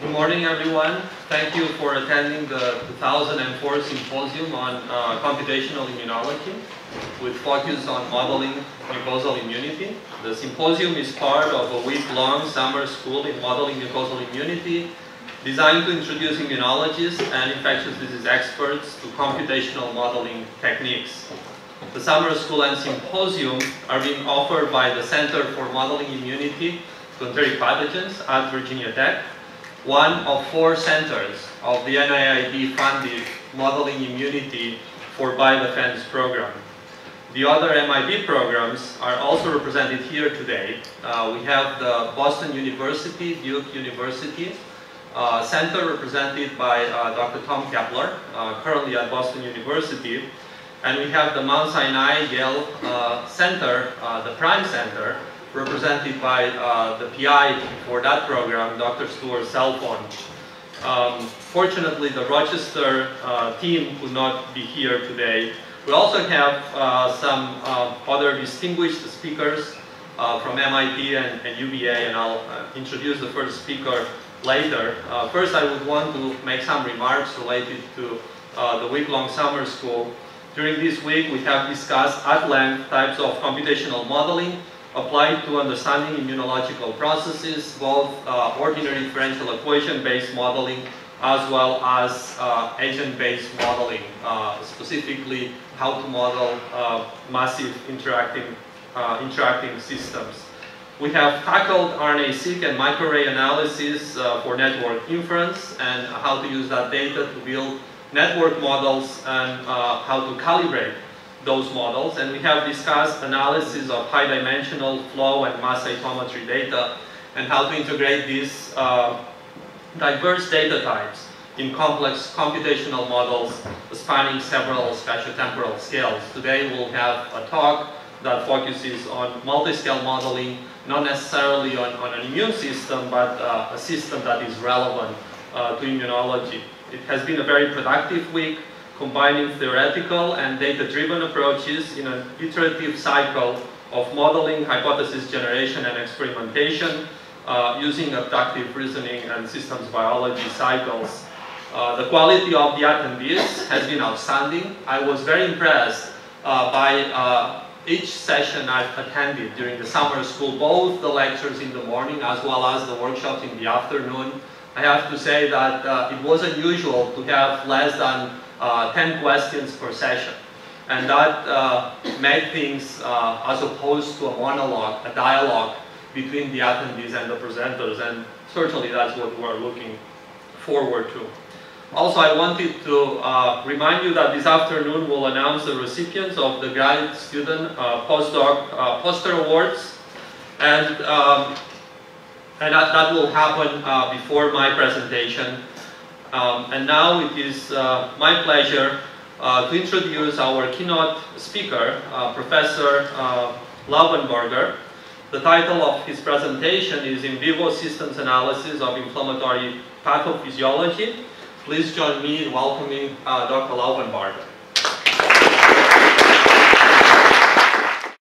Good morning, everyone. Thank you for attending the 2004 Symposium on uh, Computational Immunology with focus on modeling mucosal immunity. The symposium is part of a week-long summer school in modeling mucosal immunity designed to introduce immunologists and infectious disease experts to computational modeling techniques. The summer school and symposium are being offered by the Center for Modeling Immunity to Enteric Pathogens at Virginia Tech, one of four centers of the NIAID-funded Modeling Immunity for Biodefense program. The other MIB programs are also represented here today. Uh, we have the Boston University, Duke University, uh, center represented by uh, Dr. Tom Kepler, uh, currently at Boston University, and we have the Mount Sinai Yale uh, Center, uh, the Prime Center, represented by uh, the PI for that program, Dr. Stuart Sealfon. Um, fortunately, the Rochester uh, team could not be here today. We also have uh, some uh, other distinguished speakers from MIT and, and, UVA, and I'll introduce the first speaker later. first, I would want to make some remarks related to the week-long summer school during this week, we have discussed at length types of computational modeling applied to understanding immunological processes, both uh, ordinary differential equation-based modeling as well as uh, agent-based modeling, uh, specifically how to model uh, massive interacting, uh, interacting systems. We have tackled RNA-seq and microarray analysis uh, for network inference and how to use that data to build network models and how to calibrate those models. And we have discussed analysis of high-dimensional flow and mass cytometry data and how to integrate these uh, diverse data types in complex computational models spanning several spatiotemporal scales. Today we'll have a talk that focuses on multi-scale modeling, not necessarily on, on, an immune system, but uh, a system that is relevant uh, to immunology. It has been a very productive week, combining theoretical and data-driven approaches in an iterative cycle of modeling, hypothesis generation, and experimentation uh, using abductive reasoning and systems biology cycles. Uh, the quality of the attendees has been outstanding. I was very impressed uh, by uh, each session I've attended during the summer school, both the lectures in the morning as well as the workshops in the afternoon. I have to say that uh, it was unusual to have less than 10 questions per session. And that uh, made things, uh, as opposed to a monologue, a dialogue between the attendees and the presenters, and certainly that's what we're looking forward to. Also, I wanted to uh, remind you that this afternoon we'll announce the recipients of the graduate student uh, postdoc uh, poster awards. And um, and that, that will happen uh, before my presentation. Um, and now it is uh, my pleasure uh, to introduce our keynote speaker, uh, Professor uh, Lauffenburger. The title of his presentation is In Vivo Systems Analysis of Inflammatory Pathophysiology. Please join me in welcoming uh, Dr. Lauffenburger.